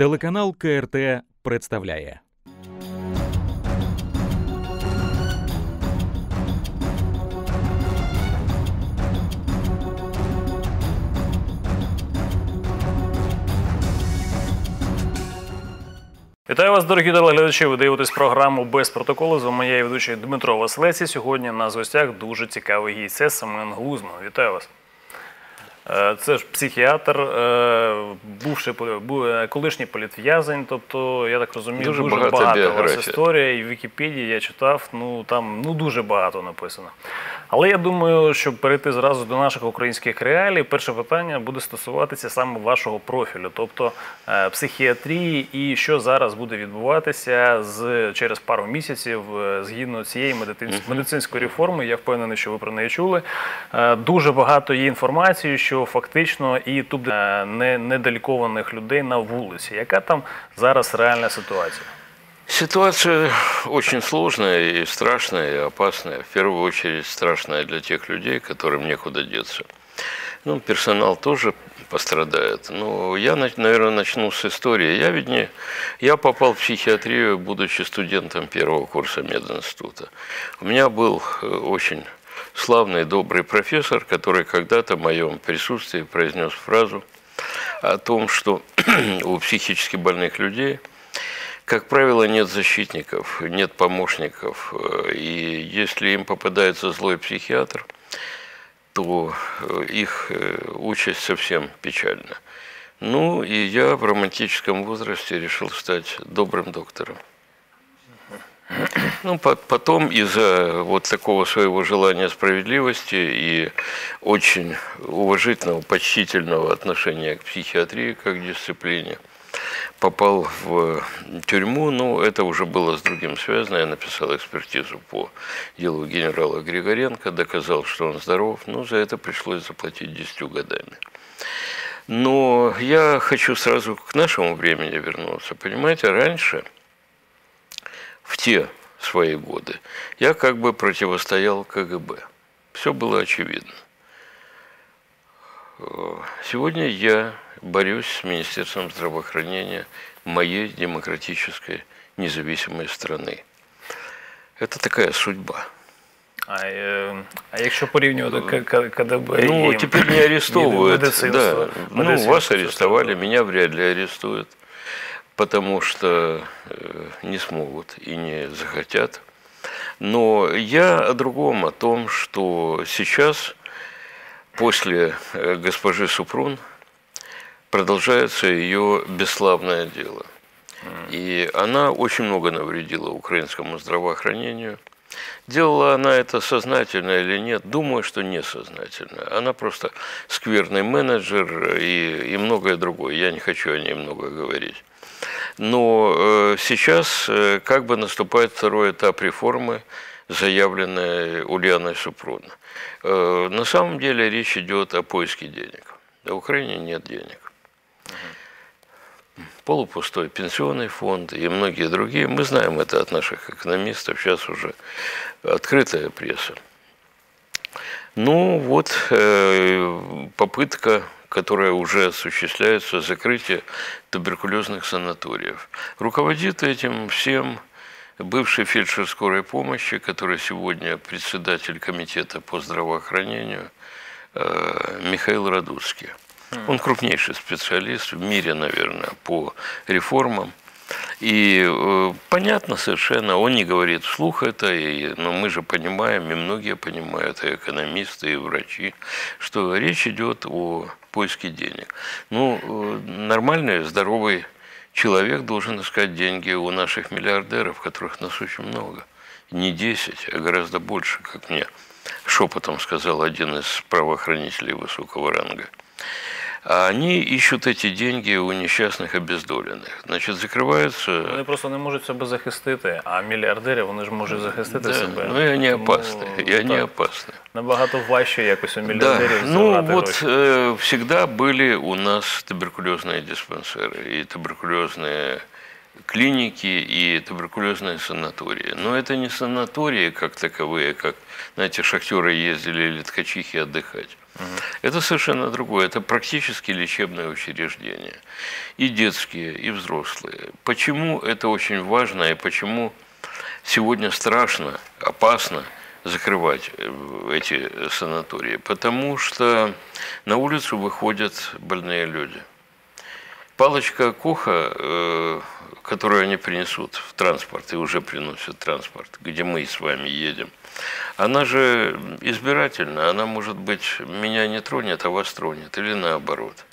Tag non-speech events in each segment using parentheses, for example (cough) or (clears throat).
Телеканал КРТ представляє. Вітаю вас, дорогі телеглядачі. Ви дивитесь програму без протоколу. З вами я ведучий Дмитро Василець. Сьогодні на гостях дуже цікавий гість. Це Семен Глузман. Вітаю вас. Е, Це ж психіатр, е, бувший полі- бу- е, колишній політв'язень. Тобто, я так розумію, Дуже багато у вас історія. І в Вікіпедії я читав, ну там ну дуже багато написано. Але я думаю, щоб перейти зразу до наших українських реалій, перше питання буде стосуватися саме вашого профілю, тобто психіатрії, і що зараз буде відбуватися з через пару місяців згідно цієї медицин- медицинської реформи. Я впевнений, що ви про неї чули. Дуже багато є інформації, що фактично і тут е, не недолікованих людей на вулиці. Яка там зараз реальна ситуація? Ситуация очень сложная и страшная, и опасная. В первую очередь страшная для тех людей, которым некуда деться. Ну, персонал тоже пострадает. Но я, наверное, начну с истории. Я ведь не... Я попал в психиатрию, будучи студентом первого курса мединститута. У меня был э, очень славный, добрый профессор, который когда-то в моем присутствии произнес фразу о том, что (clears throat) у психически больных людей – как правило, нет защитников, нет помощников. Э, И если им попадается злой психиатр, то э, их э, участь совсем печальна. Ну, и я в романтическом возрасте решил стать добрым доктором. (clears throat) Ну, по- потом из-за вот такого своего желания справедливости и очень уважительного, почтительного отношения к психиатрии как к дисциплине, попал в тюрьму, но это уже было с другим связано. Я написал экспертизу по делу генерала Григоренко, доказал, что он здоров, но за это пришлось заплатить 10 годами. Но я хочу сразу к нашему времени вернуться. Понимаете, раньше, в те свои годы, я как бы противостоял КГБ. Все было очевидно. Э, Сегодня я борюсь с Министерством здравоохранения моей демократической независимой страны. Это такая судьба. А, е, а якщо порівнювати К- КДБ Ну, і теперь не арестовывают. Да. Ну, вас арестовали, меня вряд ли арестуют, потому что э, не смогут и не захотят. Но я о другом, о том, что сейчас, после э, госпожи Супрун, продолжается ее бесславное дело. И она очень много навредила украинскому здравоохранению. Делала она это сознательно или нет? Думаю, что несознательно. Она просто скверный менеджер и, и многое другое. Я не хочу о ней много говорить. Но э, сейчас э, как бы наступает второй этап реформы, заявленной Ульяной Супрун. Э, на самом деле речь идет о поиске денег. В Украине нет денег полупустой пенсионный фонд и многие другие. Мы знаем это от наших экономистов, сейчас уже открытая пресса. Ну вот э, попытка, которая уже осуществляется, закрытие туберкулезных санаториев. Руководит этим всем бывший фельдшер скорой помощи, который сегодня председатель комитета по здравоохранению э, Михаил Радуцкий. Он крупнейший специалист в мире, наверное, по реформам. И э, понятно совершенно, он не говорит вслух это, и, но мы же понимаем, и многие понимают, и экономисты, и врачи, что речь идет о поиске денег. Ну, э, нормальный, здоровый человек должен искать деньги у наших миллиардеров, которых нас очень много. Не 10, а гораздо больше, как мне шепотом сказал один из правоохранителей высокого ранга. А они ищут эти деньги у несчастных обездоленных. Значит, закрываются... Вони просто не можуть себе захистити, а мільярдери вони ж можуть захистити Да, себе. ну и они Тому, опасны, и они так, опасны. Набагато важче якось у Да, мільярдерів ну забрати вот гроші. э, всегда были у нас туберкулезные диспансеры и туберкулезные клиники и туберкулезные санатории. Но это не санатории как таковые, как, знаете, шахтеры ездили или ткачихи отдыхать. Это совершенно другое. Это практически лечебное учреждение. И детские, и взрослые. Почему это очень важно и почему сегодня страшно, опасно закрывать э, эти санатории? Потому что на улицу выходят больные люди. Палочка Коха, э, которую они принесут в транспорт, и уже приносят транспорт, где мы с вами едем, она же избирательна, она, может быть, меня не тронет, а вас тронет, или наоборот.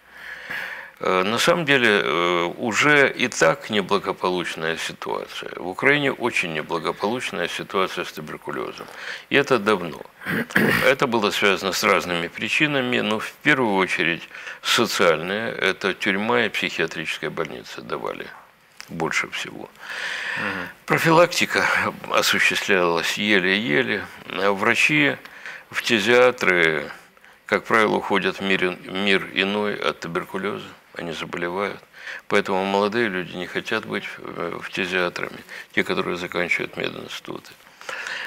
Э, на самом деле э, уже и так неблагополучная ситуация. В Украине очень неблагополучная ситуация с туберкулезом. И это давно. Это было связано с разными причинами, но в первую очередь социальные. Это тюрьма и психиатрическая больница давали больше всего. Профилактика осуществлялась еле-еле. Врачи в фтизиатры, как правило, уходят в мир, мир иной от туберкулеза, они заболевают. Поэтому молодые люди не хотят быть фтизиатрами, те, которые заканчивают мединституты.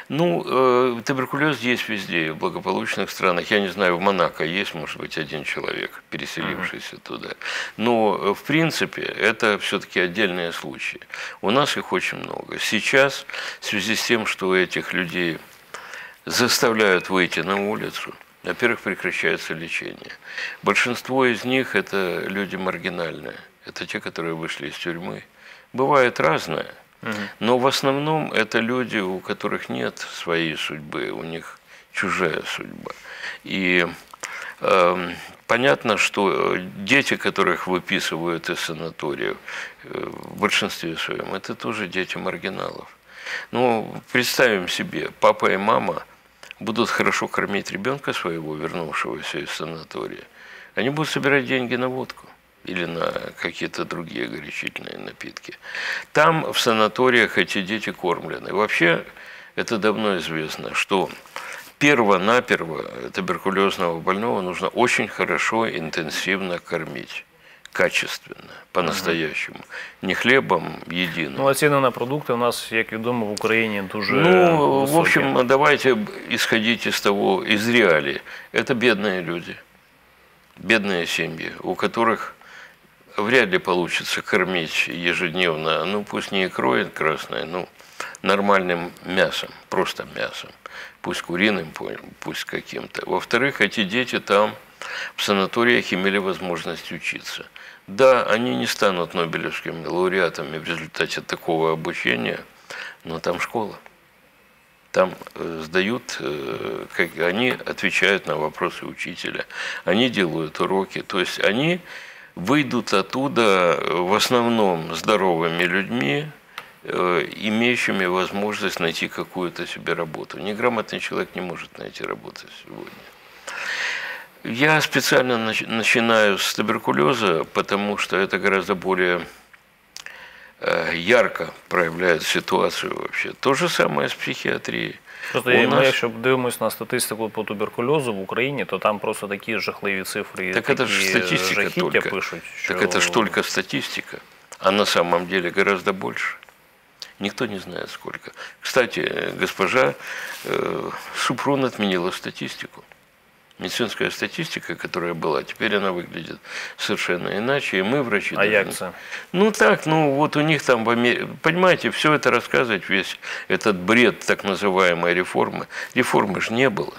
Ну, э, туберкулез есть везде, в благополучных странах. Я не знаю, в Монако есть, может быть, один человек, переселившийся uh-huh. туда. Но, э, в принципе, это все-таки отдельные случаи. У нас их очень много. Сейчас, в связи с тем, что этих людей заставляют выйти на улицу, во-первых, прекращается лечение. Большинство из них – это люди маргинальные. Это те, которые вышли из тюрьмы. Бывает разное – но в основном это люди, у которых нет своей судьбы, у них чужая судьба. И э, понятно, что дети, которых выписывают из санаториев, э, в большинстве своем, это тоже дети маргиналов. Ну, представим себе, папа и мама будут хорошо кормить ребенка своего, вернувшегося из санатория. Они будут собирать деньги на водку или на какие-то другие горячительные напитки. Там в санаториях эти дети кормлены. Вообще это давно известно, что перво-наперво туберкулезного больного нужно очень хорошо, интенсивно кормить качественно, по-настоящему. Угу. Не хлебом единым. Ну, а ціни на продукти у нас, як відомо, в Україні дуже Ну, високі. в общем, давайте исходить из того, из реалий. Это бедные люди, бедные семьи, у которых вряд ли получится кормить ежедневно, ну пусть не икрой красной, ну нормальным мясом, просто мясом, пусть куриным, пусть каким-то. Во-вторых, эти дети там в санаториях имели возможность учиться. Да, они не станут нобелевскими лауреатами в результате такого обучения, но там школа. Там э, сдают, э, как они отвечают на вопросы учителя, они делают уроки, то есть они выйдут оттуда э, в основном здоровыми людьми, э, имеющими возможность найти какую-то себе работу. Неграмотный человек не может найти работу сегодня. Я специально начинаю с туберкулеза, потому что это гораздо более э, ярко проявляет ситуацию вообще. То же самое с психиатрией. Просто у ми, нас... якщо дивимося на статистику по туберкульозу в Україні, то там просто такі жахливі цифри. Так это же статистика только. Пишуть, що... Так это же только статистика. А на самом деле гораздо больше. Никто не знает сколько. Кстати, госпожа э, Супрун отменила статистику медицинская статистика, которая была, теперь она выглядит совершенно иначе, и мы, врачи... А должны... Ну так, ну вот у них там в Америке... Понимаете, все это рассказывать, весь этот бред так называемой реформы. Реформы же не было.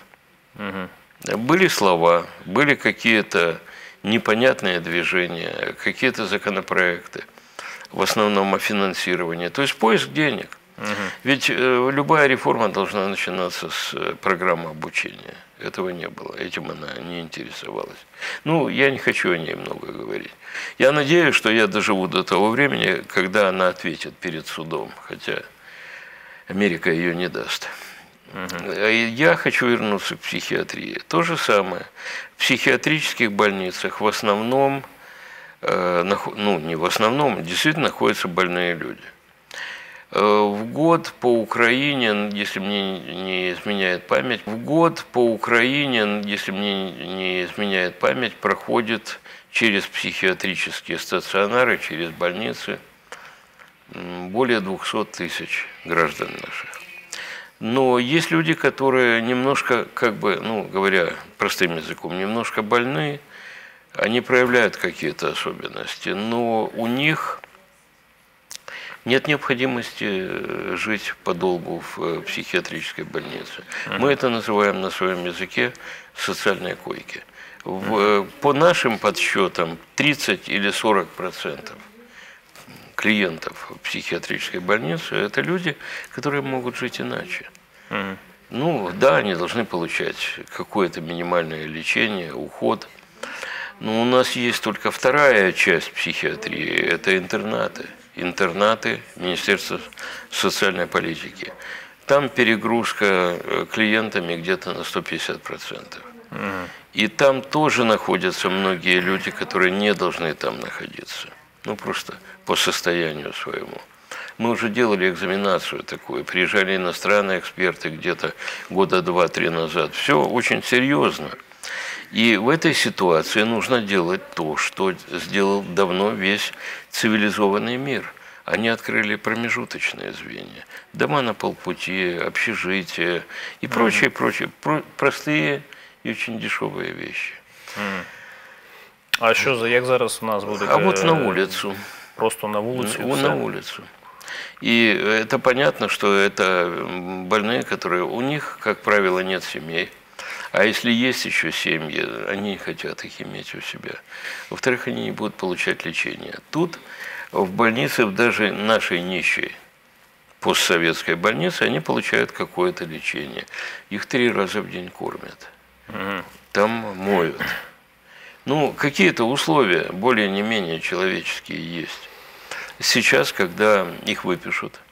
Угу. Были слова, были какие-то непонятные движения, какие-то законопроекты, в основном о финансировании. То есть поиск денег. Угу. Ведь э, любая реформа должна начинаться с э, программы обучения. Этого не было, этим она не интересовалась. Ну, я не хочу о ней много говорить. Я надеюсь, что я доживу до того времени, когда она ответит перед судом, хотя Америка ее не даст. Угу. Я хочу вернуться к психиатрии. То же самое. В психиатрических больницах в основном, э, ну не в основном, действительно находятся больные люди. Э, в год по Украине, если мне не изменяет память, в год по Украине, если мне не изменяет память, проходит через психиатрические стационары, через больницы более 200 тысяч граждан наших. Но есть люди, которые немножко, как бы, ну, говоря простым языком, немножко больны, они проявляют какие-то особенности, но у них нет необходимости э, жить подолгу в э, психиатрической больнице. Мы это называем на своем языке социальные койки. В, э, по нашим подсчетам 30 или 40 процентов клиентов психиатрической больницы это люди, которые могут жить иначе. Ну да, они должны получать какое-то минимальное лечение, уход. Но у нас есть только вторая часть психиатрии – это интернаты интернаты Министерства социальной политики. Там перегрузка э, клиентами где-то на 150%. И там тоже находятся многие люди, которые не должны там находиться. Ну, просто по состоянию своему. Мы уже делали экзаменацию такую, приезжали иностранные эксперты где-то года два-три назад. Все очень серьезно. И в этой ситуации нужно делать то, что сделал давно весь цивилизованный мир. Они открыли промежуточные звенья. Дома на полпути, общежития и прочие, mm-hmm. прочие. Про- простые и очень дешевые вещи. Mm. А що за як зараз у нас буде? А вот на улицу. Просто на улицу? Ну, на улицу. И это понятно, что это больные, которые у них, как правило, нет семей. А если есть еще семьи, они не хотят их иметь у себя. Во-вторых, они не будут получать лечение. Тут в больнице, даже нашей нищей постсоветской больнице, они получают какое-то лечение. Их три раза в день кормят. Там моют. Ну, какие-то условия более не менее человеческие есть. Сейчас, когда их выпишут –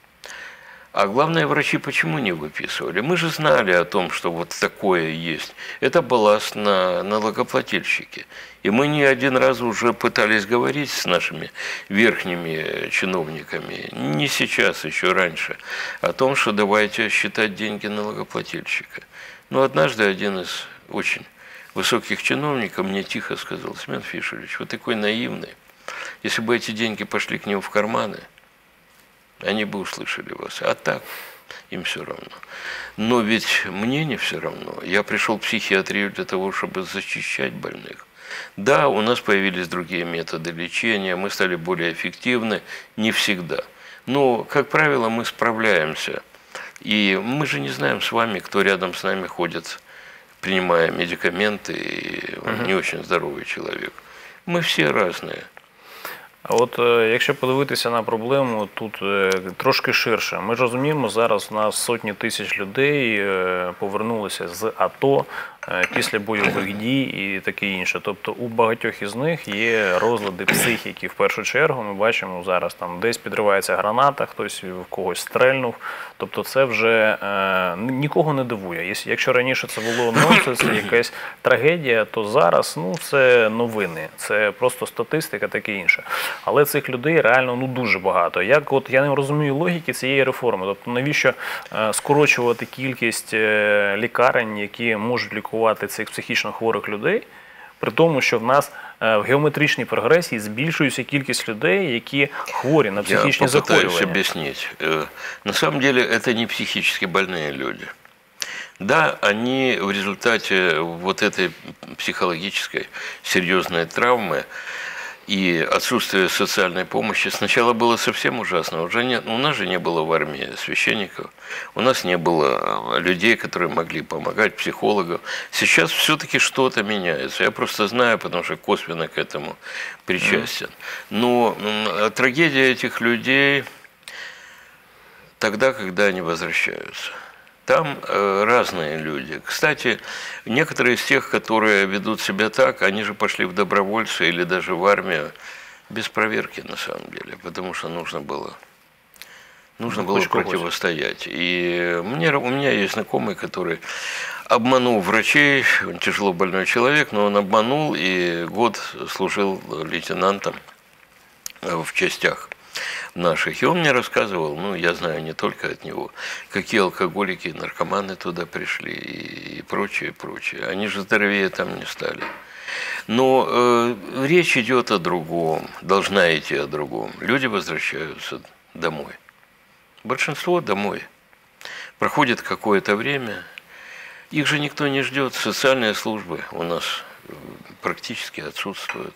а главное, врачи почему не выписывали? Мы же знали о том, что вот такое есть. Это балласт на налогоплательщики. И мы не один раз уже пытались говорить с нашими верхними чиновниками, не сейчас, еще раньше, о том, что давайте считать деньги налогоплательщика. Но однажды один из очень высоких чиновников мне тихо сказал, Семен Фишерович, вы такой наивный. Если бы эти деньги пошли к нему в карманы – они бы услышали вас. А так им все равно. Но ведь мне не все равно. Я пришел в психиатрию для того, чтобы защищать больных. Да, у нас появились другие методы лечения, мы стали более эффективны, не всегда. Но, как правило, мы справляемся. И мы же не знаем с вами, кто рядом с нами ходит, принимая медикаменты, и он не очень здоровый человек. Мы все разные. А от е, якщо подивитися на проблему тут е, трошки ширше, ми ж розуміємо, зараз у нас сотні тисяч людей е, повернулися з АТО після бойових дій і таке інше. Тобто у багатьох із них є розлади психіки. В першу чергу ми бачимо зараз там десь підривається граната, хтось в когось стрельнув. Тобто, це вже е, нікого не дивує. Якщо раніше це було нонсенс, якась трагедія, то зараз ну це новини, це просто статистика, таке інше. Але цих людей реально ну дуже багато. Як от я не розумію логіки цієї реформи, тобто навіщо е, скорочувати кількість е, лікарень, які можуть лікувати цих психічно хворих людей? При тому, що в нас е, в геометричній прогресії збільшується кількість людей, які хворі на психічні Я захворювання. объяснить. Э, на самом деле это не психически больные люди. Да, они в результате вот этой психологической серьезной травмы и отсутствие социальной помощи сначала было совсем ужасно. Уже нет, у нас же не было в армии священников, у нас не было людей, которые могли помогать, психологов. Сейчас все-таки что-то меняется. Я просто знаю, потому что косвенно к этому причастен. Но трагедия этих людей тогда, когда они возвращаются. Там э, разные люди. Кстати, некоторые из тех, которые ведут себя так, они же пошли в добровольцы или даже в армию без проверки на самом деле, потому что нужно было нужно ну, было противостоять. И мне, у меня есть знакомый, который обманул врачей, он тяжело больной человек, но он обманул и год служил лейтенантом в частях наших. И он мне рассказывал, ну, я знаю не только от него, какие алкоголики и наркоманы туда пришли и, прочее, прочее. Они же здоровее там не стали. Но э, речь идет о другом, должна идти о другом. Люди возвращаются домой. Большинство домой. Проходит какое-то время, их же никто не ждет. Социальные службы у нас э, практически отсутствуют.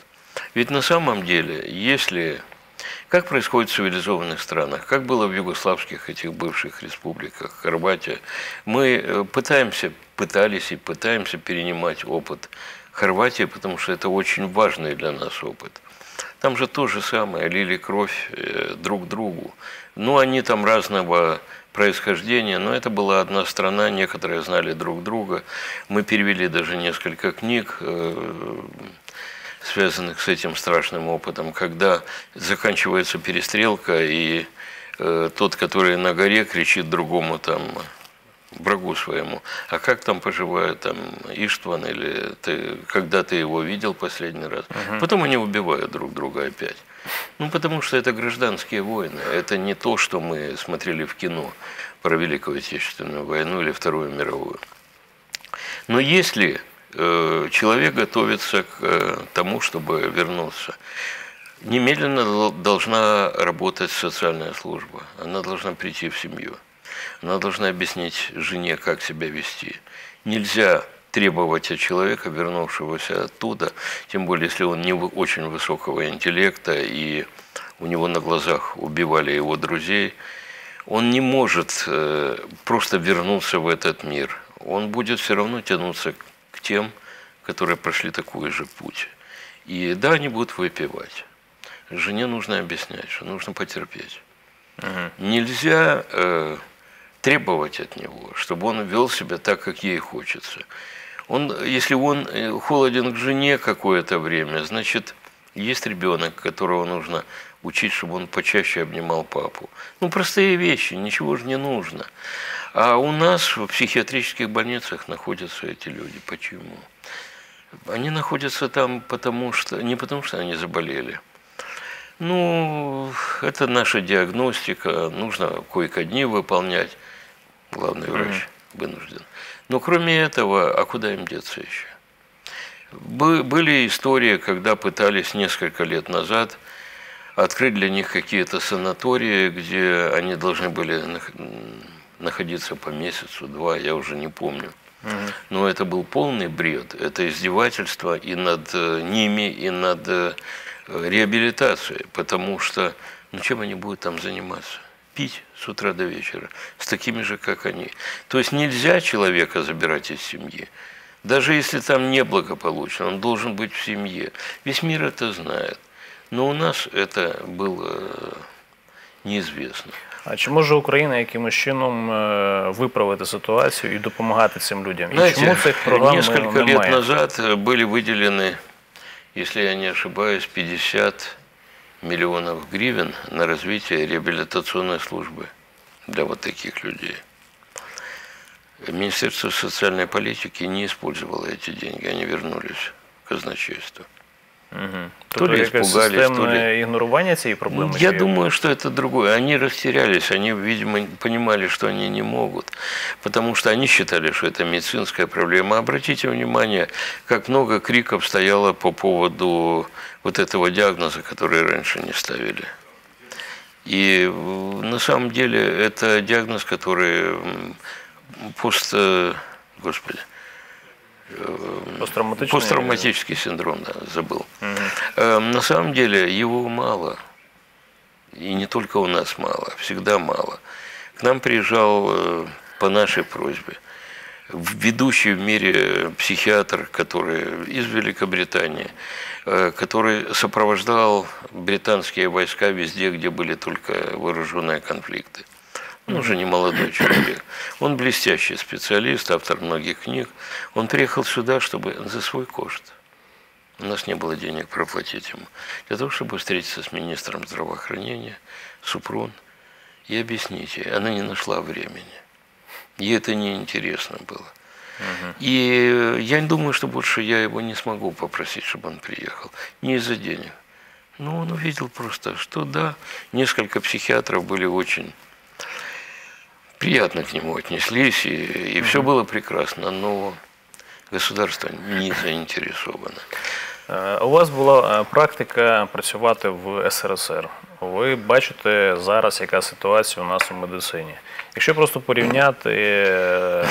Ведь на самом деле, если как происходит в цивилизованных странах, как было в югославских этих бывших республиках, Хорватия, мы э, пытаемся, пытались и пытаемся перенимать опыт Хорватии, потому что это очень важный для нас опыт. Там же то же самое, лили кровь э, друг другу. Ну, они там разного происхождения, но это была одна страна, некоторые знали друг друга. Мы перевели даже несколько книг, э, связанных с этим страшным опытом, когда заканчивается перестрелка, и э, тот, который на горе, кричит другому там врагу своему, а как там поживает там Иштван или ты, когда ты его видел последний раз. Угу. Потом они убивают друг друга опять. Ну, потому что это гражданские войны. Это не то, что мы смотрели в кино про Великую Отечественную войну или Вторую мировую. Но если человек готовится к э, тому, чтобы вернуться, немедленно должна работать социальная служба. Она должна прийти в семью. Она должна объяснить жене, как себя вести. Нельзя требовать от человека, вернувшегося оттуда, тем более, если он не очень высокого интеллекта и у него на глазах убивали его друзей, он не может э, просто вернуться в этот мир. Он будет все равно тянуться к тем, которые прошли такой же путь. И да, они будут выпивать. Жене нужно объяснять, что нужно потерпеть. Угу. Нельзя э, требовать от него, чтобы он вел себя так, как ей хочется. Он, если он э, холоден к жене какое-то время, значит, есть ребенок, которого нужно учить, чтобы он почаще обнимал папу. Ну, простые вещи, ничего же не нужно. А у нас в психиатрических больницах находятся эти люди. Почему? Они находятся там потому что, не потому что они заболели. Ну, это наша диагностика, нужно койко-дни выполнять. Главный врач вынужден. Но кроме этого, а куда им деться еще? Были истории, когда пытались несколько лет назад открыть для них какие-то санатории, где они должны были находиться по месяцу, два, я уже не помню. Но это был полный бред. Это издевательство и над э, ними, и над э, реабилитацией. Потому что, ну чем они будут там заниматься? Пить с утра до вечера, с такими же, как они. То есть нельзя человека забирать из семьи. Даже если там неблагополучно, он должен быть в семье. Весь мир это знает. Но у нас это было неізвісно. А чи може Україна якимось чином виправити ситуацію і допомагати цим людям? І Знаете, чому цих програм несколько немає? лет назад были выделены, если я не ошибаюсь, 50 миллионов гривен на развитие реабилитационной службы для вот таких людей. Министерство социальной политики не использовало эти деньги, они вернулись в казначейство. Угу. То ли якесь испугались, то системне ли... ігнорування цієї проблеми? Я чи- думаю, что это другое. Они растерялись, они, видимо, понимали, что они не могут, потому что они считали, что это медицинская проблема. Обратите внимание, как много криков стояло по поводу вот этого диагноза, который раньше не ставили. И э, на самом деле это диагноз, который м, пост... э, Господи, Посттравматичний? посттравматический синдром, да, забыл. Э, На самом деле его мало. И не только у нас мало, всегда мало. К нам приезжал э, по нашей просьбе ведущий в мире психиатр, который из Великобритании, э, который сопровождал британские войска везде, где были только вооруженные конфликты. Он уже не молодой человек. Он блестящий специалист, автор многих книг. Он приехал сюда, чтобы за свой кошт. У нас не было денег проплатить ему. Для того, чтобы встретиться с министром здравоохранения, Супрун, и объяснить ей. Она не нашла времени. Ей это неинтересно было. И я не думаю, что больше я его не смогу попросить, чтобы он приехал. Не из-за денег. Но он увидел просто, что да, несколько психиатров были очень приятно к нему отнеслись, и, и все было прекрасно, но государство не заинтересовано. Е, У вас була е, практика працювати в СРСР. ви бачите зараз, яка ситуація у нас у медицині. Якщо просто порівняти е,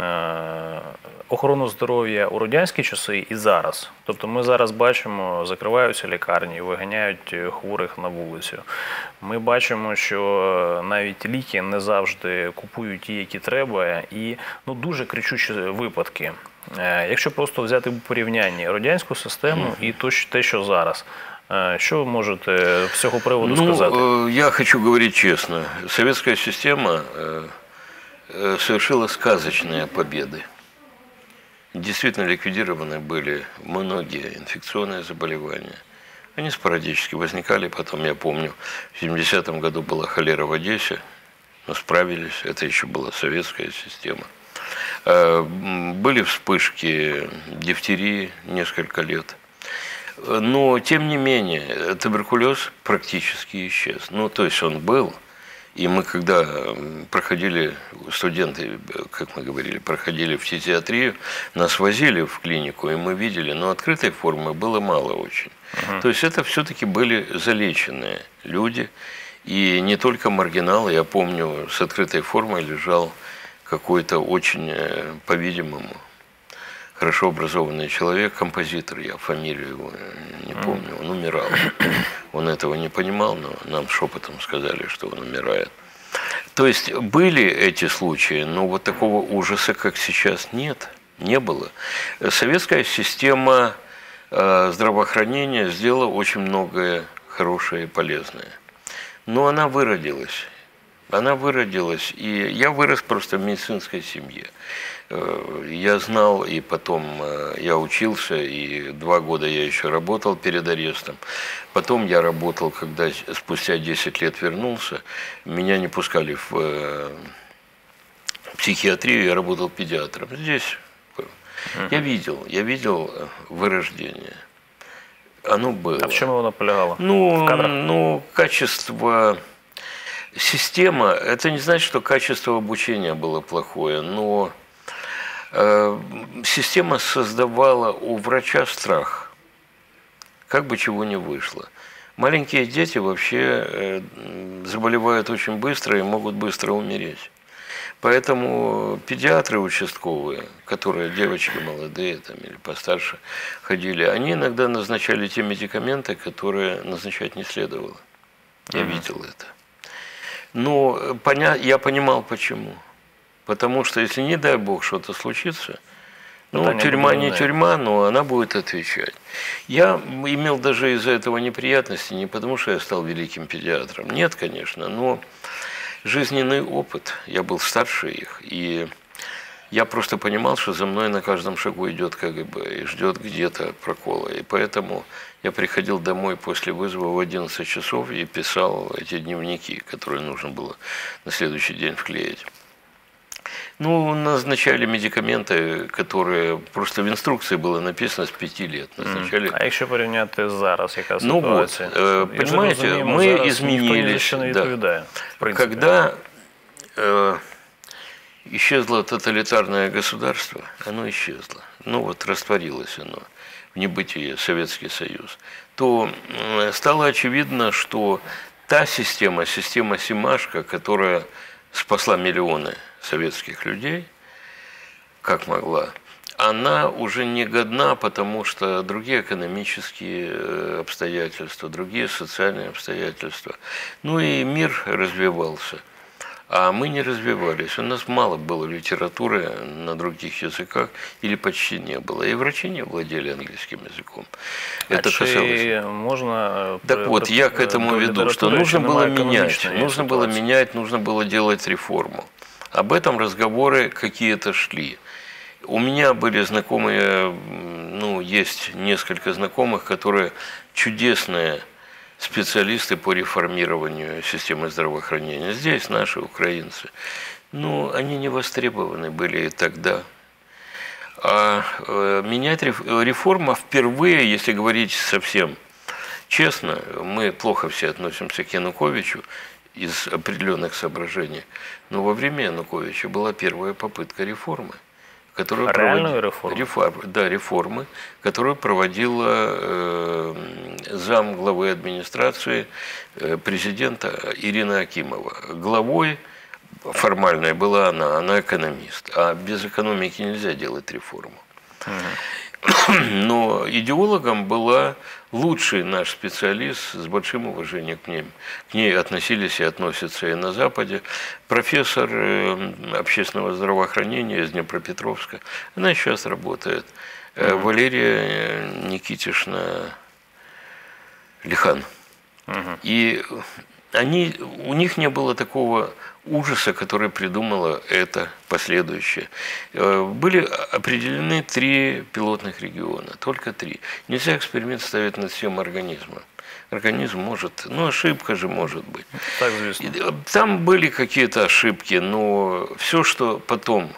е, охорону здоров'я у радянські часи і зараз, тобто ми зараз бачимо, закриваються лікарні, виганяють хворих на вулицю. Ми бачимо, що е, навіть ліки не завжди купують ті, які треба, і ну дуже кричучі випадки. Е, Якщо просто взяти в порівнянні радянську систему і то, що- те, що зараз. Е, Що ви можете з цього приводу Ну, сказати? э, я хочу говорить честно. Советская система э, э, совершила сказочные победы. Действительно ликвидированы были многие инфекционные заболевания. Они спорадически возникали, потом, я помню, в 70-м году была холера в Одессе, но справились, это еще была советская система. Э, Были вспышки дифтерии несколько лет. Но, тем не менее, туберкулез практически исчез. Ну, то есть он был, и мы, когда проходили, студенты, как мы говорили, проходили в фтизиатрию, нас возили в клинику, и мы видели, но открытой формы было мало очень. То есть это все-таки были залеченные люди, и не только маргиналы. Я помню, с открытой формой лежал какой-то очень, э, по-видимому, хорошо образованный человек, композитор, я фамилию его не помню, он умирал. Он этого не понимал, но нам шепотом сказали, что он умирает. То есть были эти случаи, но вот такого ужаса, как сейчас, нет, не было. Советская система э, здравоохранения сделала очень многое хорошее и полезное. Но она выродилась. Она выродилась, и я вырос просто в медицинской семье. Э, Я знал, и потом э, я учился, и два года я еще работал перед арестом. Потом я работал, когда спустя 10 лет вернулся, меня не пускали в э, психиатрию, я работал педиатром. Здесь я видел, я видел вырождение. Оно было. А в чому воно полягало? Ну, ну, качество система, это не значит, что качество обучения было плохое, но система создавала у врача страх, как бы чего ни вышло. Маленькие дети вообще э, заболевают очень быстро и могут быстро умереть. Поэтому педиатры участковые, которые девочки молодые там, или постарше ходили, они иногда назначали те медикаменты, которые назначать не следовало. Я видел это. Но э, поня... я понимал почему. Потому что если, не дай бог, что-то случится, ну, Питание тюрьма не иное. тюрьма, но она будет отвечать. Я имел даже из-за этого неприятности, не потому что я стал великим педиатром. Нет, конечно, но жизненный опыт. Я был старше их, и я просто понимал, что за мной на каждом шагу идет КГБ и ждет где-то прокола. И поэтому я приходил домой после вызова в 11 часов и писал эти дневники, которые нужно было на следующий день вклеить. Ну, назначали медикаменты, которые просто в инструкции было написано с 5 лет. Назначали А якщо порівняти зараз, яка Ну вот, ситуація? э, Я так понимаете, розумію, мы зараз ніхто ні за изменились, що не да. відповідає. в принципі. Когда э, исчезло тоталитарное государство, оно исчезло. Ну вот растворилось оно в небытие Советский Союз, то м, стало очевидно, что та система, система Симашка, которая спасла миллионы советских людей, как могла, она уже не годна, потому что другие экономические э, обстоятельства, другие социальные обстоятельства. Ну и мир развивался. А мы не развивались. У нас мало было литературы на других языках или почти не было. И врачи не владели английским языком. А Это чи касалось. можна е, Так при- вот, при- я к этому до веду, что літератури, нужно що было немає менять, економічної нужно было ситуації? менять, нужно было делать реформу. Об этом разговоры какие-то шли. У меня были знакомые, ну, есть несколько знакомых, которые чудесные специалисты по реформированию системы здравоохранения. Здесь наши украинцы. Ну, они не востребованы были и тогда. А э, менять реф- реформа впервые, если говорить совсем честно, мы плохо все относимся к Януковичу из определенных соображений, но во время Януковича была первая попытка реформы. Которую Реальную проводи- реформу? Рефор- Да, реформы, которую проводила э, зам главы администрации э, президента Ирина Акимова. Главой формальной была она, она экономист. А без экономики нельзя делать реформу. Но идеологом была лучший наш специалист, с большим уважением к ней. К ней относились и относятся и на Западе. Профессор э, общественного здравоохранения из Днепропетровска. Она сейчас работает. Угу. Валерия Никитишна Лихан. Угу. И они, у них не было такого ужаса, который придумала это последующее. Э, были определены три пилотных региона, только три. Нельзя эксперимент ставить над всем организмом. Организм может, ну ошибка же может быть. Так, э, Там были какие-то ошибки, но все, что потом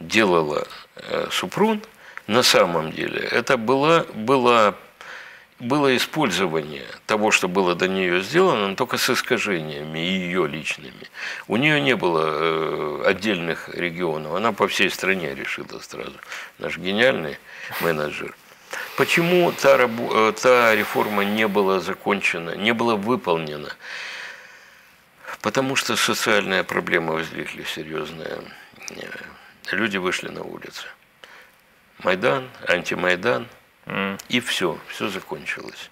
делала э, Супрун, на самом деле, это была, была было использование того, что было до нее сделано, но только с искажениями ее личными. У нее не было э, отдельных регионов, она по всей стране решила сразу. Наш гениальный менеджер. Почему та, э, та реформа не была закончена, не была выполнена? Потому что социальная проблема возникли серьезная. Э, люди вышли на улицы. Майдан, антимайдан – и все, все закончилось.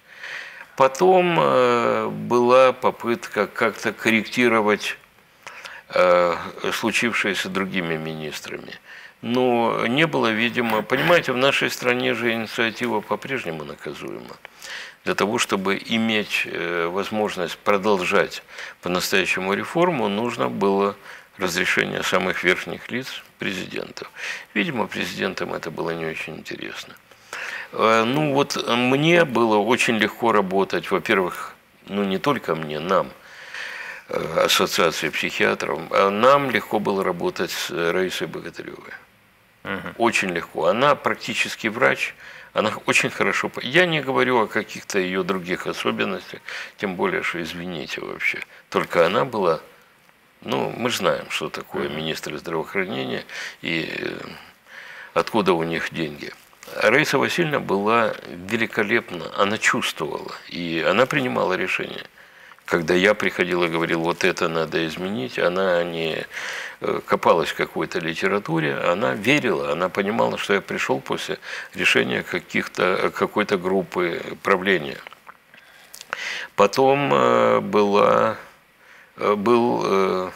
Потом э, была попытка как-то корректировать э, случившееся другими министрами. Но не было, видимо, понимаете, в нашей стране же инициатива по-прежнему наказуема. Для того, чтобы иметь э, возможность продолжать по-настоящему реформу, нужно было разрешение самых верхних лиц президентов. Видимо, президентам это было не очень интересно. Э, ну вот мне было очень легко работать, во-первых, ну не только мне, нам, э, ассоциации психиатров, а нам легко было работать с Раисой Богатыревой. Угу. Очень легко. Она практически врач, она очень хорошо... Я не говорю о каких-то ее других особенностях, тем более, что, извините вообще, только она была... Ну, мы знаем, что такое министр здравоохранения и э, откуда у них деньги – Раиса Васильевна была великолепна, она чувствовала, и она принимала решения. Когда я приходил и говорил, вот это надо изменить, она не э, копалась в какой-то литературе, она верила, она понимала, что я пришел после решения каких-то, какой-то группы правления. Потом э, была, э, был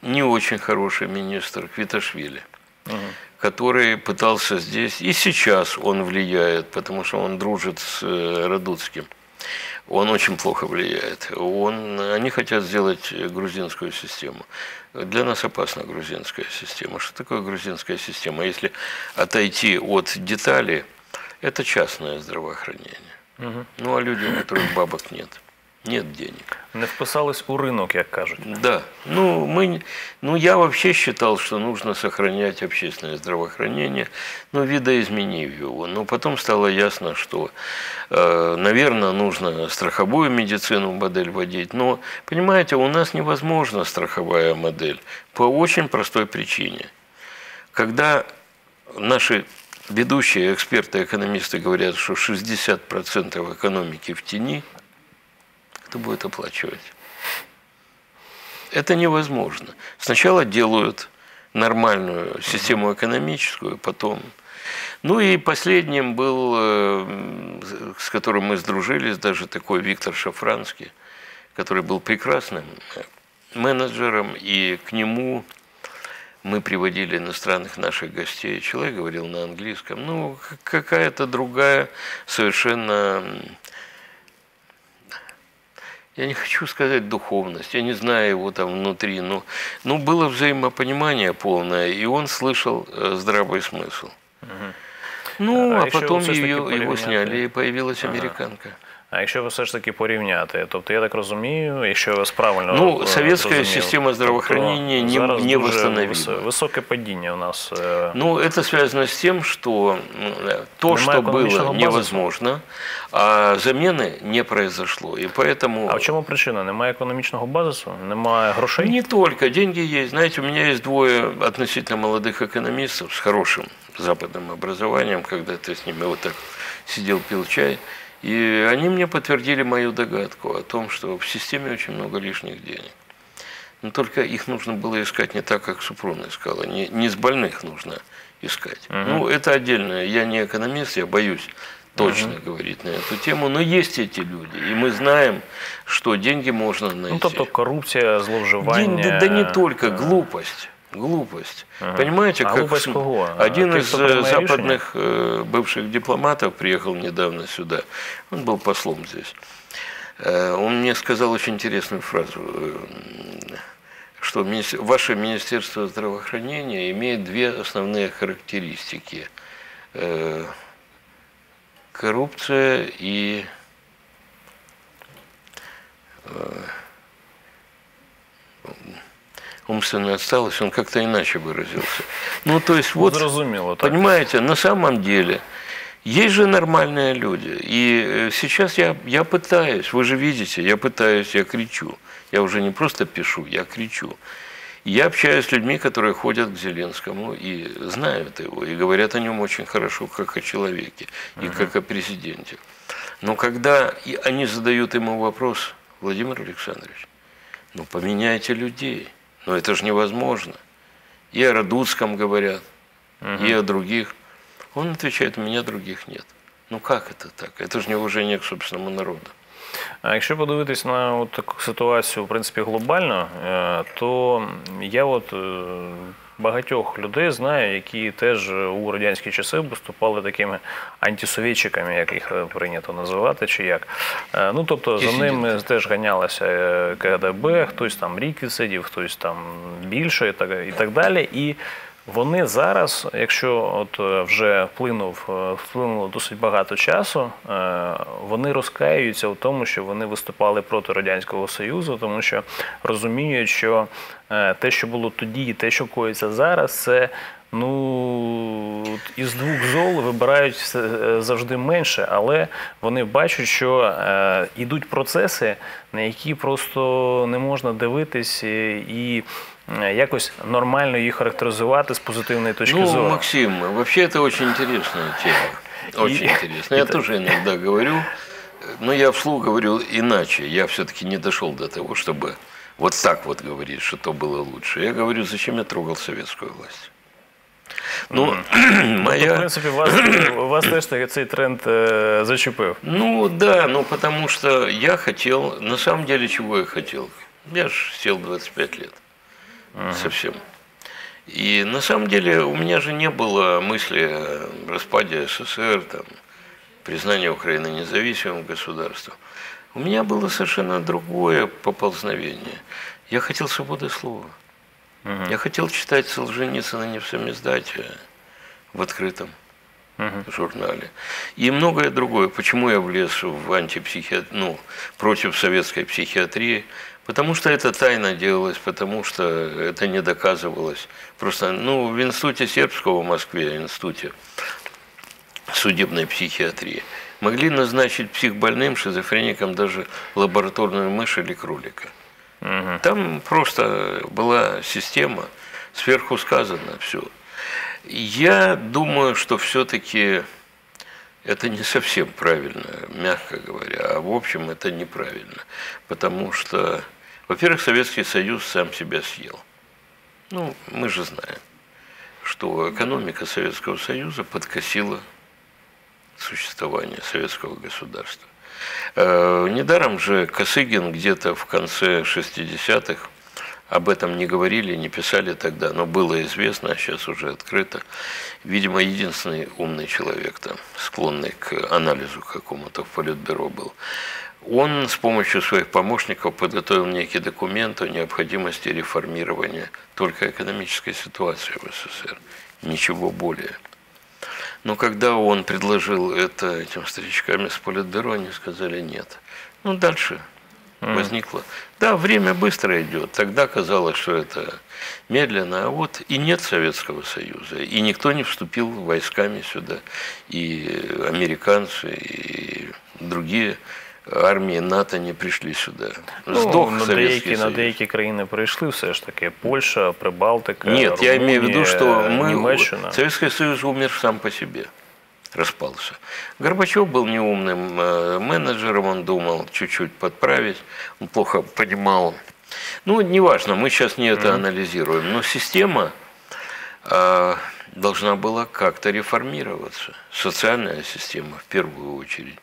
не очень хороший министр Квиташвили. Угу который пытался здесь, и сейчас он влияет, потому что он дружит с э, Радуцким. Он очень плохо влияет. Он, они хотят сделать грузинскую систему. Для нас опасна грузинская система. Что такое грузинская система? Если отойти от деталей, это частное здравоохранение. Угу. Ну а люди, у которых бабок нет нет денег. Не вписались у рынок, как кажут. Да. Ну, мы, ну, я вообще считал, что нужно сохранять общественное здравоохранение, но видоизменив его. Но потом стало ясно, что, э, наверное, нужно страховую медицину модель вводить. Но, понимаете, у нас невозможна страховая модель по очень простой причине. Когда наши ведущие эксперты, экономисты говорят, что 60% экономики в тени – кто будет оплачивать? Это невозможно. Сначала делают нормальную систему экономическую, потом... Ну и последним был, э, с которым мы сдружились, даже такой Виктор Шафранский, который был прекрасным менеджером, и к нему мы приводили иностранных наших гостей. Человек говорил на английском. Ну, какая-то другая совершенно я не хочу сказать духовность, я не знаю его там внутри, но, но было взаимопонимание полное, и он слышал э, здравый смысл. Угу. Ну, а, а потом ее, его сняли, и появилась ага. американка. А якщо ви все ж таки порівняти, тобто я так розумію, якщо я вас правильно ну е, советская зрозумів, система здравоохранения не, не восстановила. Высокое падение у нас. Е, ну это связано с тем, что то, что было невозможно, а замены не произошло, и поэтому. А в чому причина? Немає економічного базису, немає грошей. Не только деньги есть. Знаете, у меня есть двое относительно молодых экономистов с хорошим западным образованием, когда ты с ними вот так сидел пил чай. И они мне подтвердили мою догадку о том, что в системе очень много лишних денег. Но только их нужно было искать не так, как Супрун искала. Не, не с больных нужно искать. Угу. Ну, это отдельно. Я не экономист, я боюсь точно угу. говорить на эту тему. Но есть эти люди. И мы знаем, что деньги можно найти. Ну, тобто коррупция, зловживание. Да, да не только, глупость. Глупость. Ага. Понимаете, а как кого? один а из западных решение? бывших дипломатов приехал недавно сюда. Он был послом здесь. Он мне сказал очень интересную фразу что ваше Министерство здравоохранения имеет две основные характеристики. Э, коррупция и э, умственная отсталость, он как-то иначе выразился. Ну, то есть, вот, Зразумело, так. понимаете, на самом деле, есть же нормальные люди. И э, сейчас я, я пытаюсь, вы же видите, я пытаюсь, я кричу. Я уже не просто пишу, я кричу. Я общаюсь с людьми, которые ходят к Зеленскому и знают его, и говорят о нем очень хорошо, как о человеке, и как о президенте. Но когда они задают ему вопрос, Владимир Александрович, ну поменяйте людей, но это же невозможно. И о Радуцком говорят, и о других. Он отвечает, у меня других нет. Ну как это так? Это же неуважение к собственному народу. А якщо подивитись на от таку ситуацію, в принципі, глобально, то я от е, багатьох людей знаю, які теж у радянські часи виступали такими антисовєтчиками, як їх прийнято називати, чи як. Е, ну тобто за ними теж ганялося КДБ, хтось там рік відсидів, хтось там більше і так, і так далі. І вони зараз, якщо от е, вже вплинув, е, вплинуло досить багато часу, е, вони розкаюються у тому, що вони виступали проти радянського союзу, тому що розуміють, що те, що було тоді, і те, що коїться зараз, це Ну із двох зол вибирають завжди менше, але вони бачать, що йдуть процеси, на які просто не можна дивитись і якось нормально їх характеризувати з позитивної точки ну, зору. Максим, вообще это очень интересная тема. (laughs) Очень интересная. Я тоже иногда говорю, но я вслух говорю иначе. Я все-таки не дошел до того, чтобы вот так вот говорить, что то было лучше. Я говорю, зачем я трогал советскую власть. Ну, mm. (clears throat) моя... Тобто, в принципі, вас, вас теж цей тренд э, зачепив. Ну, да, ну, потому что я хотел, на самом деле, чего я хотел? Я же сел 25 лет uh-huh. совсем. И на самом деле у меня же не было мысли о распаде СССР, там, признания Украины независимым государством. У меня было совершенно другое поползновение. Я хотел свободы слова. Угу. Я хотел читать Солженицына не в самиздате, в открытом угу. журнале. И многое другое. Почему я влез в антипсихиатрию, ну, против советской психиатрии? Потому что это тайно делалось, потому что это не доказывалось. Просто, ну, в институте сербского в Москве, институте судебной психиатрии, могли назначить психбольным, шизофреникам даже лабораторную мышь или кролика. Угу. Там просто была система, сверху сказано все. Я думаю, что все-таки это не совсем правильно, мягко говоря, а в общем это неправильно. Потому что, во-первых, Советский Союз сам себя съел. Ну, мы же знаем, что экономика Советского Союза подкосила существование советского государства. Э, недаром же Косыгин где-то в конце 60-х об этом не говорили, не писали тогда, но было известно, а сейчас уже открыто. Видимо, единственный умный человек там, склонный к анализу какому-то в Политбюро был. Он с помощью своих помощников подготовил некий документ о необходимости реформирования только экономической ситуации в СССР. Ничего более. Но когда он предложил это этим старичкам из Политбюро, они сказали нет. Ну, дальше mm. возникло. Да, время быстро идет. Тогда казалось, что это медленно, а вот и нет Советского Союза. И никто не вступил войсками сюда. И американцы, и другие армії НАТО не прийшли сюди. Здох ну, на деякі, на деякі країни прийшли все ж таки. Польща, Прибалтика, Нет, Румунія, я имею в виду, что мы, Німеччина. Советский Союз умер сам по себе. распался. Горбачев был неумным э, менеджером, он думал чуть-чуть подправить, он плохо понимал. Ну, неважно, мы сейчас не это анализируем, но система э, должна была как-то реформироваться. Социальная система в первую очередь.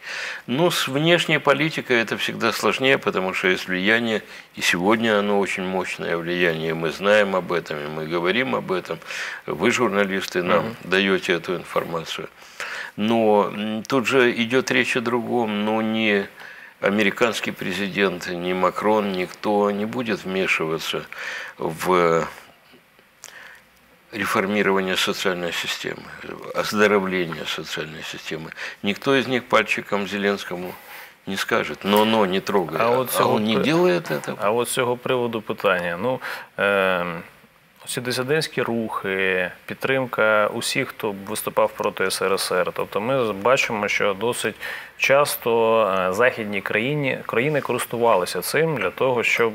Но с внешней политикой это всегда сложнее, потому что есть влияние, и сегодня оно очень мощное влияние. Мы знаем об этом, и мы говорим об этом. Вы, журналисты, нам угу. даете эту информацию. Но тут же идет речь о другом, но не американский президент, ни Макрон, никто не будет вмешиваться в реформирование социальной системы, оздоровление социальной системы. Никто из них пальчиком Зеленскому не скажет, но но не трогай. А, от а он не при... делает это. А от з цього приводу питання. Ну, е... Ці дисидентські рухи, підтримка усіх, хто виступав проти СРСР. Тобто ми бачимо, що досить часто західні країни країни користувалися цим для того, щоб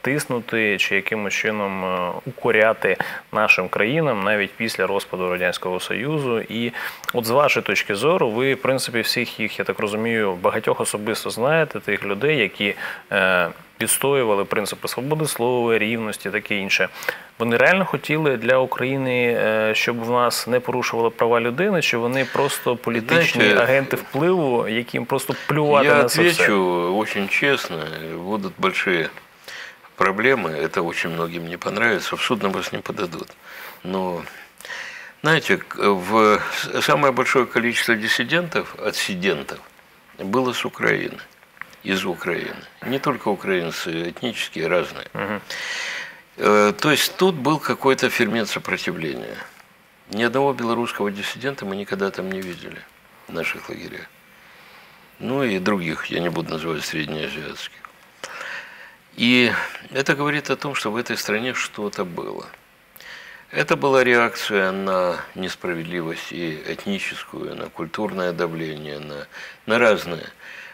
тиснути чи якимось чином е, укоряти нашим країнам навіть після розпаду радянського союзу. І от з вашої точки зору, ви в принципі всіх їх, я так розумію, багатьох особисто знаєте тих людей, які е, відстоювали принципи свободи слова, рівності, таке інше. Вони реально хотіли для України, е, щоб в нас не порушували права людини, чи вони просто політичні Знаете, агенти впливу, яким просто плювати я на це все? Я отвечу очень честно, будут большие проблемы, это очень многим не понравится, в суд на вас не подадут. Но, знаете, в самое большое количество диссидентов, отсидентов, было с Украины, из Украины. Не только украинцы, этнические, разные. Угу. То есть тут был какой-то фермент сопротивления. Ни одного белорусского диссидента мы никогда там не видели в наших лагерях. Ну и других, я не буду называть среднеазиатских. И это говорит о том, что в этой стране что-то было. Это была реакция на несправедливость и этническую, на культурное давление, на, на разные.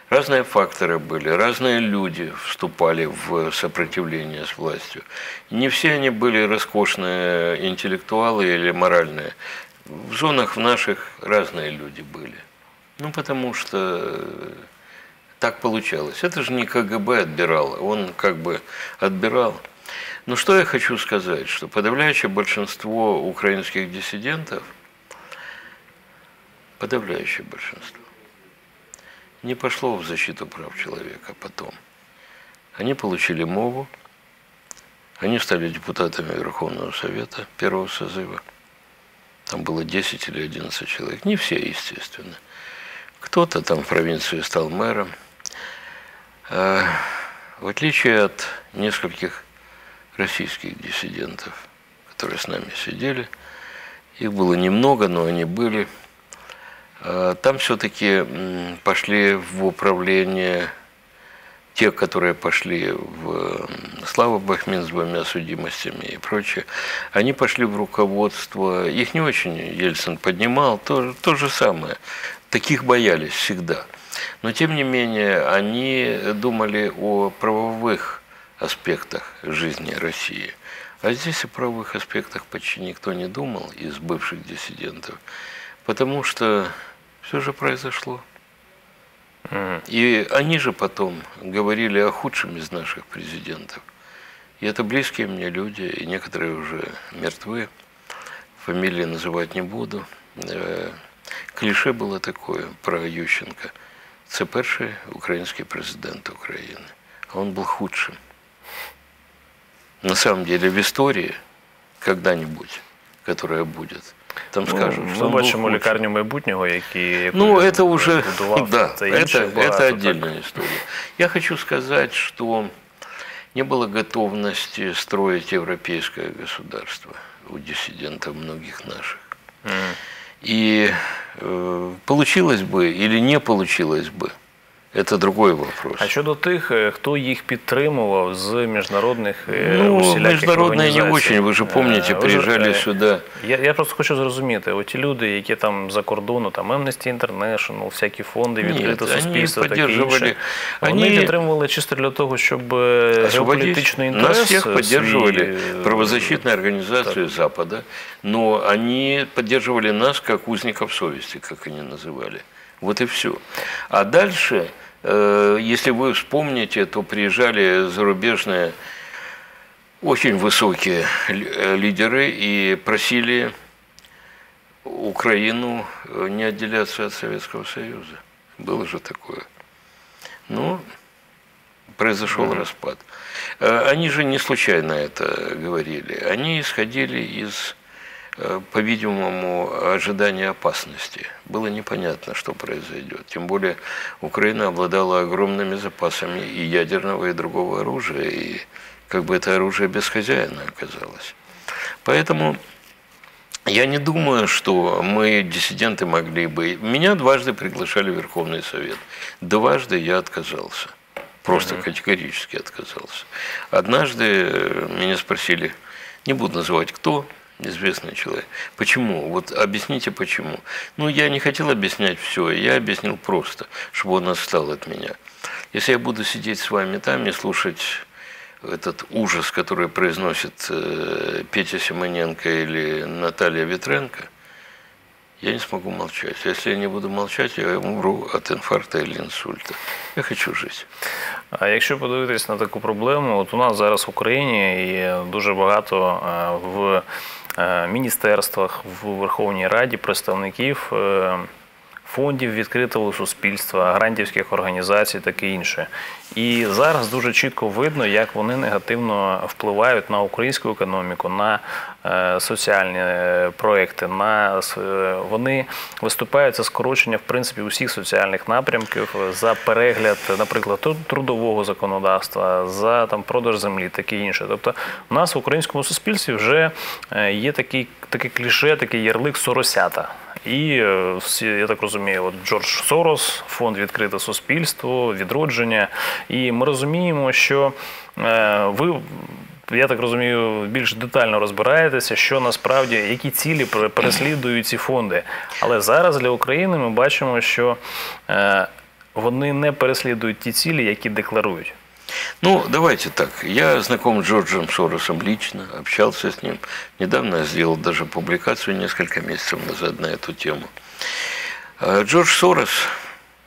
Разные факторы были, разные люди вступали в сопротивление с властью. Не все они были роскошные интеллектуалы или моральные. В зонах в наших разные люди были. Ну, потому что так получалось. Это же не КГБ отбирал, он как бы отбирал. Но что я хочу сказать, что подавляющее большинство украинских диссидентов, подавляющее большинство, не пошло в защиту прав человека потом. Они получили МОВу, они стали депутатами Верховного Совета первого созыва. Там было 10 или 11 человек. Не все, естественно. Кто-то там в провинции стал мэром – в отличие от нескольких российских диссидентов, которые с нами сидели, их было немного, но они были, э, там все-таки пошли в управление те, которые пошли в Слава Бахмин с двумя судимостями и прочее, они пошли в руководство, их не очень Ельцин поднимал, то, то же самое. Таких боялись всегда – но тем не менее они думали о правовых аспектах жизни России. А здесь о правовых аспектах почти никто не думал из бывших диссидентов, потому что все же произошло. И они же потом говорили о худшем из наших президентов. И это близкие мне люди, и некоторые уже мертвы. Фамилии называть не буду. Э, клише было такое про Ющенко – Це перший український президент України. А он был худшим. На самом деле в истории когда-нибудь, которая будет, там ну, скажут, что Ми бачимо лікарню майбутнього, які Ну, это уже, да, это, это отдельная история. Я хочу сказать, что не было готовности строить европейское государство у диссидентов многих наших. Mm. И э, получилось бы или не получилось бы, Это другой вопрос. А щодо тих, е, хто їх підтримував з міжнародних е, Ну, усіляких международные не організацій? очень, вы же помните, Е, ви ж, приезжали е, сюда. Я, я просто хочу зрозуміти, оті люди, які там за кордону, там Amnesty International, всякі фонди, Ні, відкрите вони суспільство, таке підтримували- інше, вони вони- підтримували чисто для того, щоб е, Освободить. геополітичний інтерес Нас всех свій, поддерживали е, правозащитные организации Запада, но они поддерживали нас как узников совести, как они называли. Вот и все. А дальше, э, если вы вспомните, то приезжали зарубежные очень высокие э, лидеры и просили Украину э, не отделяться от Советского Союза. Было же такое. Ну, произошел распад. Э, Они же не случайно это говорили. Они исходили из, э, по-видимому, ожидания опасности. Было непонятно, что произойдет. Тем более Украина обладала огромными запасами и ядерного, и другого оружия. И как бы это оружие без хозяина оказалось. Поэтому я не думаю, что мы, диссиденты, могли бы... Меня дважды приглашали в Верховный Совет. Дважды я отказался. Просто категорически отказался. Однажды э, меня спросили, не буду называть кто, известный человек. Почему? Вот объясните почему. Ну, я не хотел объяснять все, я объяснил просто, чтобы он отстал от меня. Если я буду сидеть с вами там и слушать этот ужас, который произносит э, Петя Симоненко или Наталья Ветренко, я не смогу молчать. Если я не буду молчать, я умру от инфаркта или инсульта. Я хочу жить. А якщо подивитись на таку проблему, от у нас зараз в Україні є дуже багато е, в е, міністерствах, в Верховній Раді представників е, фондів відкритого суспільства, грантівських організацій, таке інше. І зараз дуже чітко видно, як вони негативно впливають на українську економіку, на е, соціальні е, проекти. На е, вони виступають за скорочення в принципі усіх соціальних напрямків за перегляд, наприклад, трудового законодавства, за там продаж землі, таке інше. Тобто, у нас в українському суспільстві вже є такий таке кліше, такий ярлик соросята. І е, всі, я так розумію, от Джордж Сорос, фонд відкрите суспільство, відродження. І ми розуміємо, що е, ви. Я так розумію, більш детально розбираєтеся, що насправді які цілі пере- переслідують ці фонди. Але зараз для України ми бачимо, що е, вони не переслідують ті цілі, які декларують. Ну, давайте так. Я знаком с Джорджем Соросом лично, общался с ним. Недавно я сделал даже публикацию несколько месяцев назад на эту тему. А Джордж Сорос,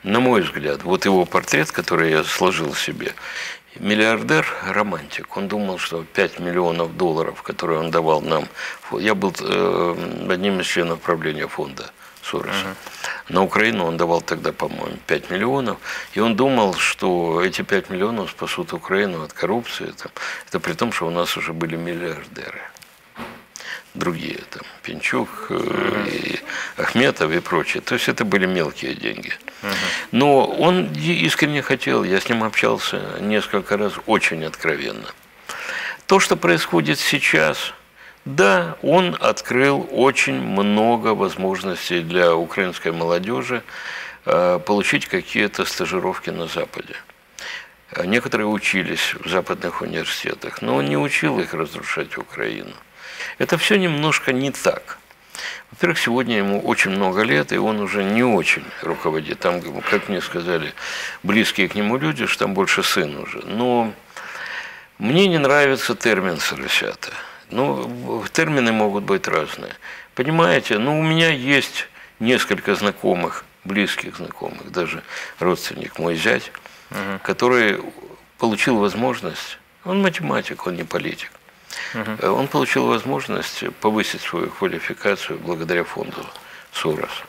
на мой взгляд, вот его портрет, который я сложил себе, миллиардер-романтик. Он думал, что 5 миллионов долларов, которые он давал нам, я был э, одним из членов правления фонда Сороса. На Украину он давал тогда, по-моему, 5 миллионов. И он думал, что эти 5 миллионов спасут Украину от коррупции. Там. Это при том, что у нас уже были миллиардеры. Другие, там, Пинчук, э, и Ахметов и прочие. То есть это были мелкие деньги. Но он искренне хотел, я с ним общался несколько раз очень откровенно. То, что происходит сейчас, да, он открыл очень много возможностей для украинской молодежи э, получить какие-то стажировки на Западе. А Некоторые учились в западных университетах, но он не учил их разрушать Украину. Это все немножко не так. Во-первых, сегодня ему очень много лет, и он уже не очень руководит. Там, как мне сказали, близкие к нему люди, что там больше сын уже. Но мне не нравится термин «соросята». Ну, термины могут быть разные. Понимаете, ну, у меня есть несколько знакомых, близких знакомых, даже родственник мой зять, который получил возможность, он математик, он не политик, Э, он получил возможность повысить свою квалификацию благодаря фонду Сороса.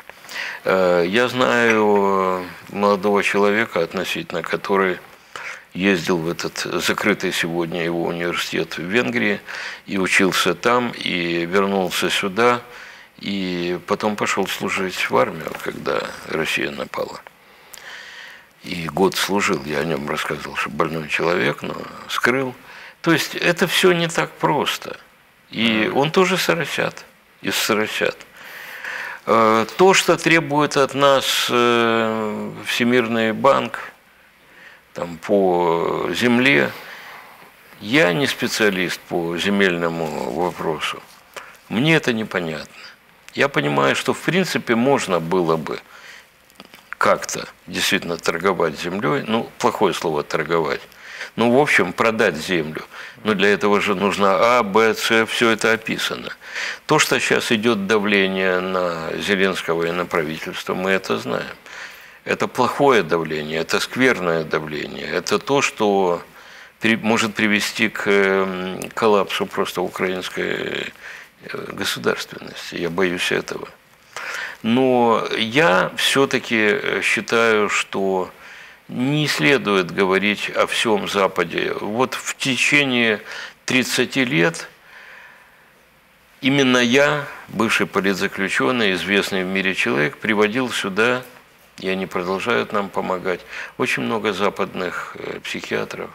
Э, Я знаю молодого человека, относительно который ездил в этот закрытый сегодня его университет в Венгрии и учился там, и вернулся сюда, и потом пошел служить в армию, когда Россия напала. И год служил, я о нем рассказывал, что больной человек, но скрыл. То есть это все не так просто. И он тоже соросят, из соросят. Э, То, что требует от нас э, Всемирный банк, там, по земле. Я не специалист по земельному вопросу. Мне это непонятно. Я понимаю, что в принципе можно было бы как-то действительно торговать землей, ну, плохое слово торговать, ну, в общем, продать землю. Но для этого же нужно А, Б, С, все это описано. То, что сейчас идет давление на Зеленского и на правительство, мы это знаем. Это плохое давление, это скверное давление, это то, что может привести к эм, коллапсу просто украинской э, государственности. Я боюсь этого. Но я все-таки э, считаю, что не следует говорить о всем Западе. Вот в течение 30 лет именно я, бывший политзаключенный, известный в мире человек, приводил сюда, и они продолжают нам помогать, очень много западных э, психиатров,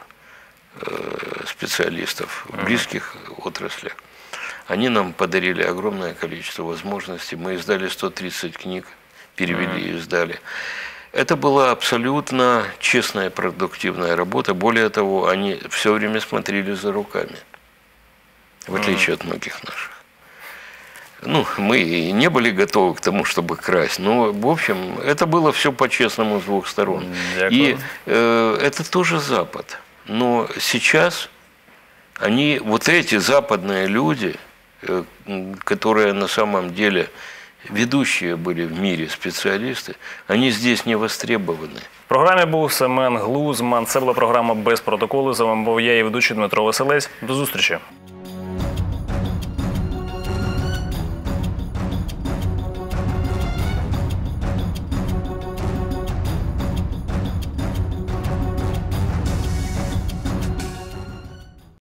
э, специалистов в близких отраслях. Они нам подарили огромное количество возможностей. Мы издали 130 книг, перевели и издали. Это была абсолютно честная, продуктивная работа. Более того, они все время смотрели за руками, в отличие от многих наших Ну, мы и не были готовы к тому, чтобы красть. Но, в общем, это было все по-честному с двух сторон. И э, это тоже Запад. Но сейчас они, вот эти западные люди, Э, которые на самом деле ведущие были в мире специалисты, они здесь не востребованы. В програмі був Семен Глузман. Це була програма без протоколу. З вами був я і ведучий Дмитро Василець. До зустрічі.